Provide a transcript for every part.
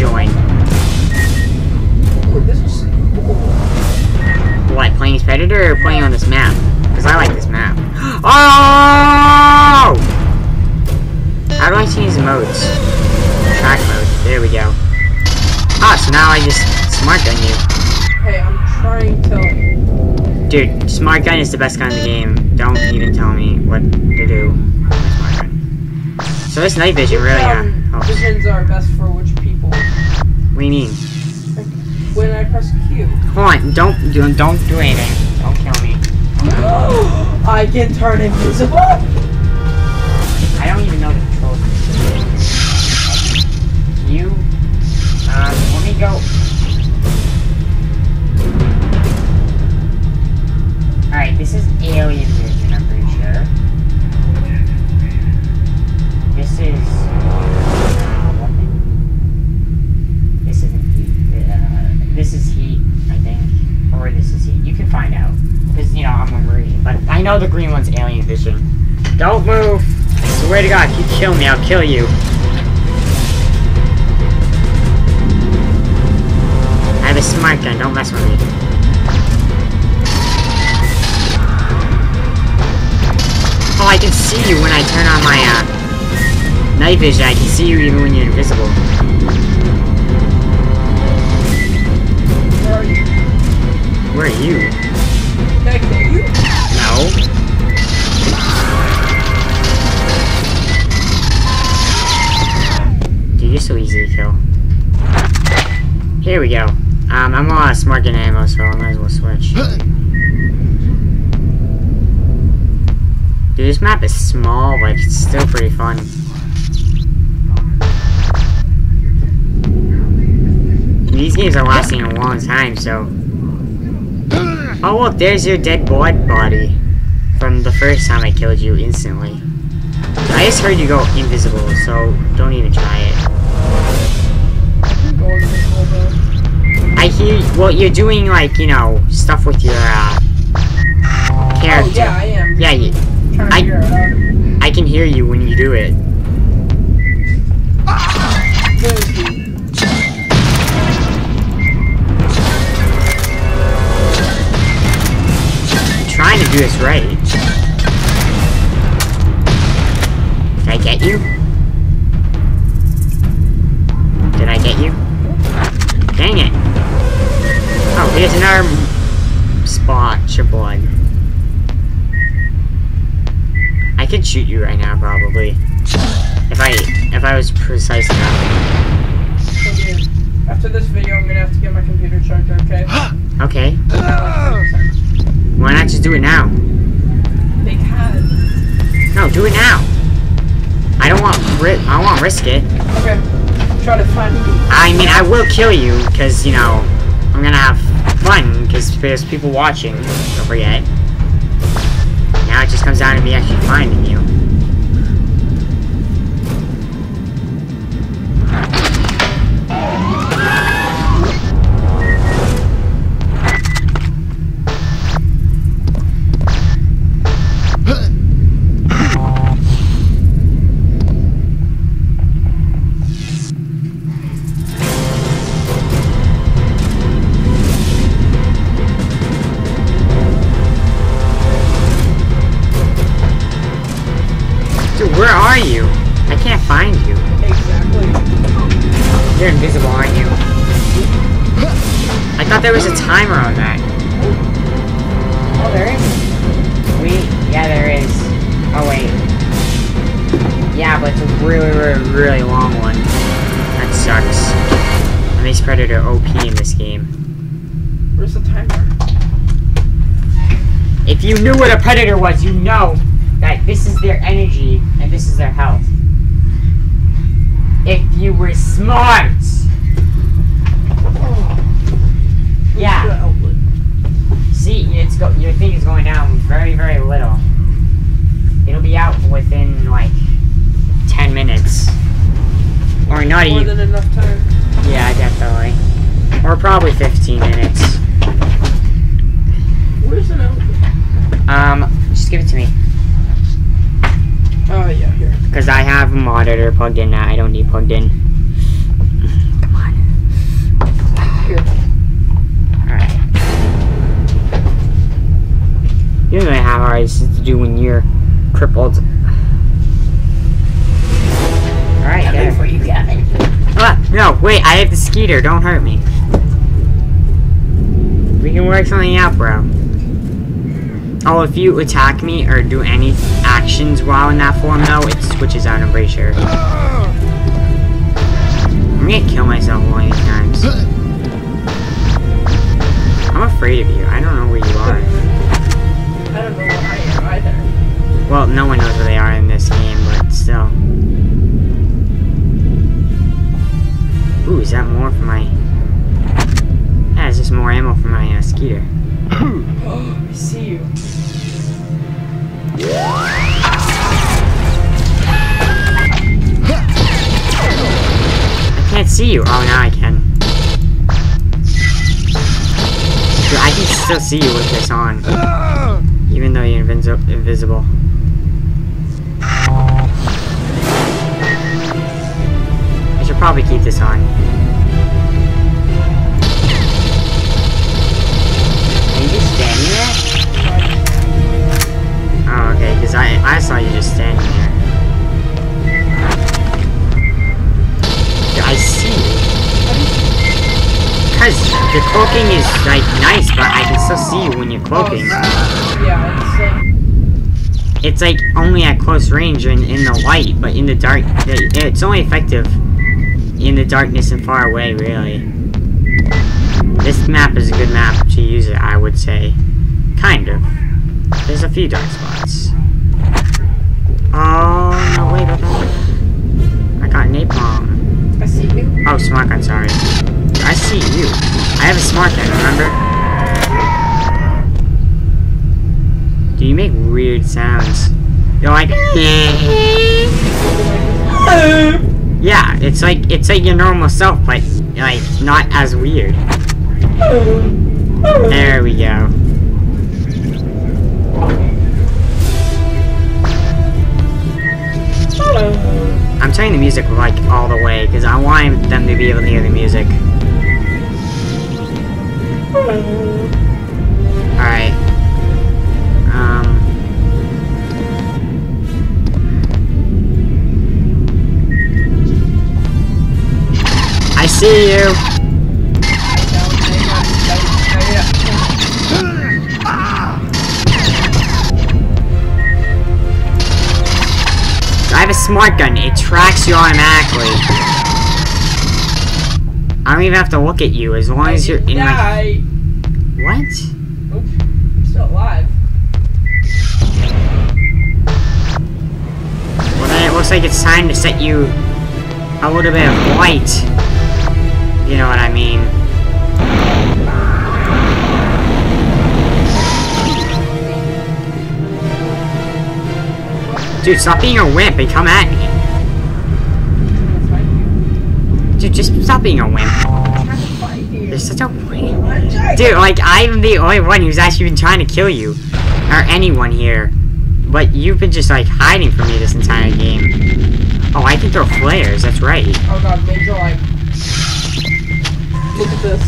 join. Ooh, this is. What, playing as Predator or playing on this map? Because I like this map. Oh! How do I change the modes? Track mode. There we go. Ah, so now I just smart gun you. Hey, I'm trying to. Dude, smart gun is the best gun in the game. Don't even tell me what to do. Smart gun. So this night vision really uh, um, helps. visions are best for mean? When I press Q. Hold on, don't do don't do anything. Don't kill me. I can turn invisible. I don't even know the controls. You, um, let me go. Alright, this is alien know the green one's alien vision. Don't move! I swear to God, if you kill me, I'll kill you. I have a smart gun, don't mess with me. Oh, I can see you when I turn on my, uh, night vision. I can see you even when you're invisible. Where are you? Where are you? Can I kill you? No. Dude, you're so easy to kill. Here we go. Um, I'm a smart gun ammo, so I might as well switch. Dude, this map is small, but it's still pretty fun. These games are lasting a long time, so... Oh, look, there's your dead bod body. From the first time I killed you instantly. I just heard you go invisible, so don't even try it. I'm going invisible, bro. I hear, well, you're doing, like, you know, stuff with your, uh, character. Oh, yeah, I am. Yeah, you, I- figure it out. I can hear you when you do it. I'm trying to do this right. I get you? Did I get you? Dang it. Oh, here's another spot, Chipboard. I could shoot you right now, probably. If I if I was precise enough. After this video, I'm gonna have to get my computer charger, okay? Okay. Uh, Why not just do it now? Big hat. No, do it now. I don't want ri- I won't risk it. Okay. Try to find me. I mean, I will kill you because you know I'm gonna have fun because there's people watching. Don't forget. Now it just comes down to me actually finding you. You're invisible, aren't you? I thought there was a timer on that. Oh, there is. We, yeah, there is. Oh wait. Yeah, but it's a really, really, really long one. That sucks. That makes Predator OP in this game. Where's the timer? If you knew what a Predator was, you know that this is their energy and this is their health. If you were smart. Oh. Yeah. See, it's go your thing is going down very, very little. It'll be out within like ten minutes. Or not More even than enough time. Yeah, definitely. Or probably 15 minutes. Where's an outlet? Um, just give it to me. Yeah, here. Because I have a monitor plugged in that I don't need plugged in. Come on. Here. Alright. You don't know how hard this is to do when you're crippled. Alright, there. for you, Gavin. Ah, no, wait, I have the skeeter. Don't hurt me. We can work something out, bro. Oh, if you attack me or do any actions while in that form, though, it switches out, pretty sure. I'm gonna kill myself one of these times. I'm afraid of you. I don't know where you are. I don't know where I am either. Well, no one knows where they are in this game, but still. Ooh, is that more for my... Yeah, it's just more ammo for my uh, skeeter. Oh, I see you. I can't see you. Oh, now I can. Dude, I can still see you with this on. Even though you're invis invisible. I should probably keep this on. Okay, because I, I saw you just standing there. I see you. Because the cloaking is, like, nice, but I can still see you when you're cloaking. Oh, yeah, it's like It's, like, only at close range and in the light, but in the dark, it's only effective in the darkness and far away, really. This map is a good map to use it, I would say. Kind of. There's a few dark spots. Oh, no, wait, wait, wait. I got napalm. I see you. Oh, smart gun, sorry. I see you. I have a smart gun, remember? Do you make weird sounds? You're like, yeah, it's like it's like your normal self, but like not as weird. There we go. I'm turning the music like all the way because I want them to be able to hear the music. Alright. Um. I see you. Smart gun. It tracks you automatically. I don't even have to look at you as long as you're in my. die. What? Oop, I'm still alive. Well, then it looks like it's time to set you a little bit of light. You know what I mean? Dude, stop being a wimp and come at me. I'll find you. Dude, just stop being a wimp. I'm trying to find you. You're such a wimp. Dude, like, I'm the only one who's actually been trying to kill you. Or anyone here. But you've been just, like, hiding from me this entire game. Oh, I can throw flares, that's right. Oh god, Major like. Look at this.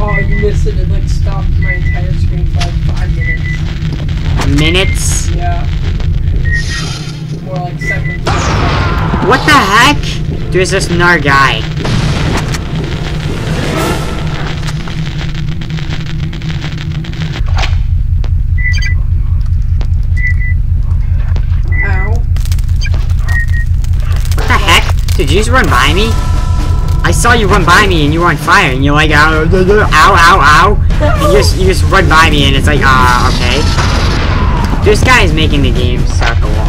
Oh, you missed it. It like stopped my entire screen for like five minutes. Minutes? Yeah. What the heck? It's just another guy. Ow. What the heck? Did you just run by me? I saw you run by me and you were on fire and you're like, ow, ow, ow, ow. And you just, you just run by me and it's like, ah, okay. This guy is making the game suck a lot.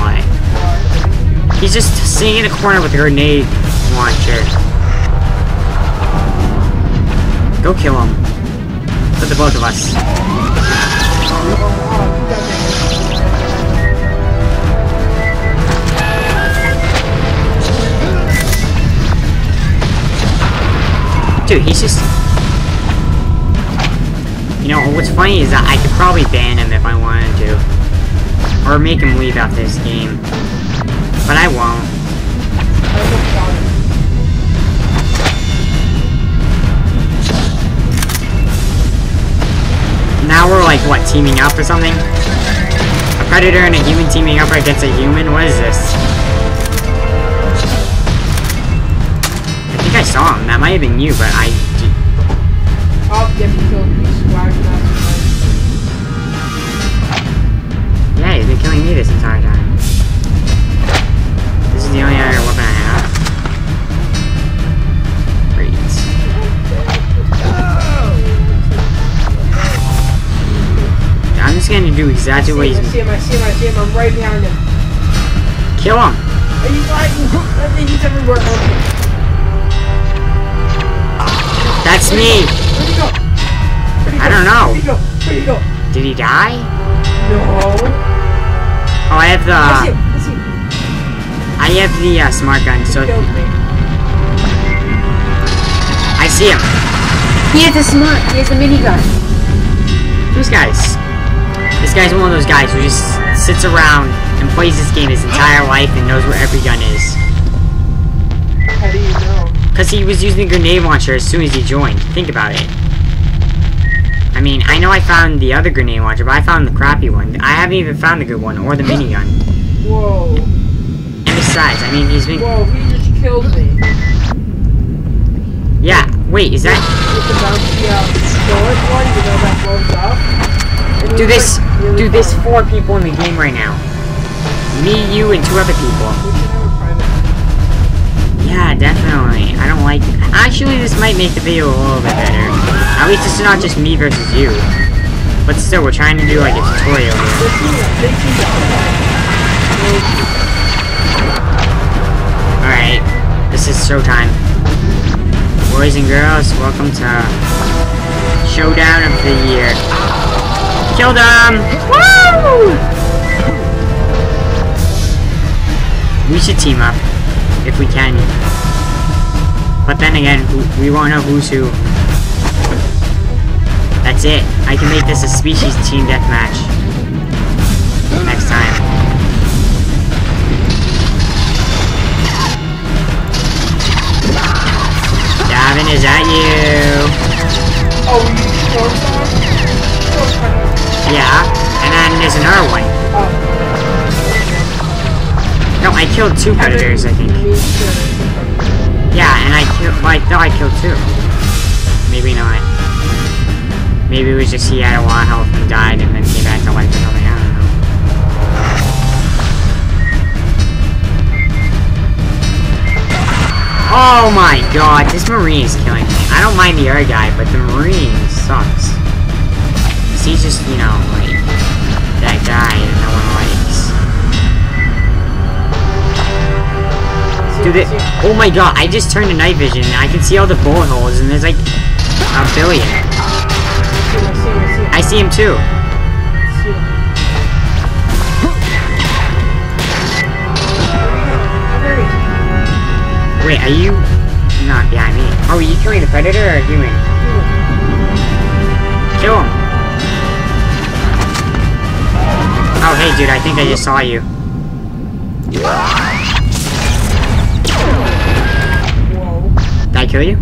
He's just sitting in a corner with a grenade launcher. Go kill him. For the both of us. Dude, he's just... You know, what's funny is that I could probably ban him if I wanted to. Or make him leave after this game. But I won't. Now we're like what, teaming up or something? A predator and a human teaming up against a human? What is this? I think I saw him. That might have been you, but I... Oh, yeah, you killed me. Swag Yeah, he's been killing me this entire time. The only other weapon I have. Great. I'm just gonna do exactly what I he's... see him, I see him, I see him. I'm right behind him. Kill him! Are you? That thing is everywhere. That's me! Where'd he go? Where'd he I go? don't know. Where'd he go? Where'd he go? Did he die? No. Oh, I have the... I. I see him. I have the uh, smart gun, so... He killed me. I see him. He has a smart. He has a minigun. Who's guys? This guy's one of those guys who just sits around and plays this game his entire life and knows where every gun is. How do you know? Because he was using a grenade launcher as soon as he joined. Think about it. I mean, I know I found the other grenade launcher, but I found the crappy one. I haven't even found the good one, or the minigun. Whoa. I mean, he's been... Whoa, he just killed me. Yeah, wait, is that... With the bouncy uh, one, you know, that blows up. And it this... like, really there's fun. four people in the game right now. Me, you, and two other people. We should have a private. Yeah, definitely. I don't like it. Actually, this might make the video a little bit better. At least it's not just me versus you. But still, we're trying to do like a tutorial here. Alright, this is showtime. Boys and girls, welcome to Showdown of the Year. Killed him! Woo! We should team up, if we can. But then again, we won't know who's who. That's it. I can make this a species team deathmatch. Is that you? Oh, you killed someone? Yeah. And then there's another one. Oh. No, I killed two predators, I think. Yeah, and I killed. Well, I thought I killed two. Maybe not. Maybe it was just he had a lot of health and died and then came back to life or something. Oh my god, this marine is killing me. I don't mind the other guy, but the marine sucks. He's just, you know, like that guy that no one likes. Dude, oh my god, I just turned to night vision and I can see all the bullet holes and there's like a billion. I see him too. Wait, are you not behind me? Oh, are you killing the predator or a human? Kill him. Oh, hey dude, I think I just saw you. Whoa. Did I kill you?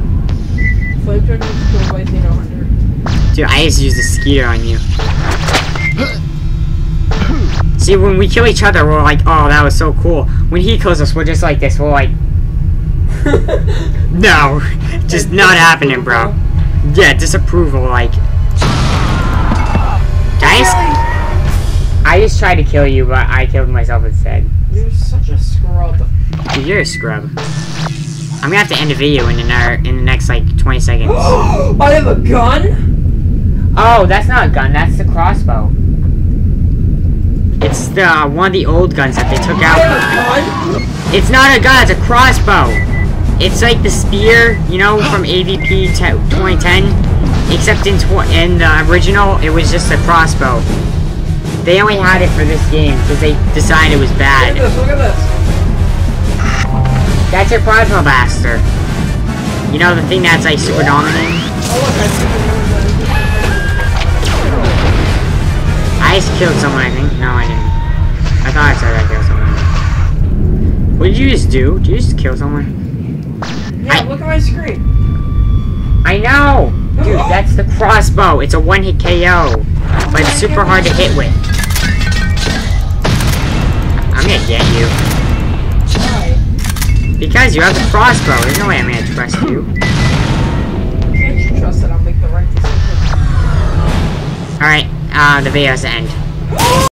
Dude, I just used a skeeter on you. See, when we kill each other, we're like, oh, that was so cool. When he kills us, we're just like this. We're like, no, just not happening, bro. Yeah, disapproval, like. Guys, I just tried to kill you, but I killed myself instead. You're such a scrub. Dude, you're a scrub. I'm gonna have to end the video in the, in the next, like, 20 seconds. I have a gun? Oh, that's not a gun, that's the crossbow. It's the uh, one of the old guns that they took out. have a gun? It's not a gun, it's a crossbow. It's like the spear, you know, from AVP 2010. Except in, tw- in the original, it was just a crossbow. They only had it for this game because they decided it was bad. Look at this, look at this. That's your plasma blaster. You know, the thing that's like super dominant? Oh I I just killed someone, I think. No, I didn't. I thought I said I killed someone. What did you just do? Did you just kill someone? I- look at my screen. I know! Dude, that's the crossbow. It's a one-hit KO. But it's super hard to hit with. I'm gonna get you. Why? Because you have the crossbow. There's no way I'm gonna trust you. Can't you trust that I'll make the right decision? Alright, uh, the video's the end.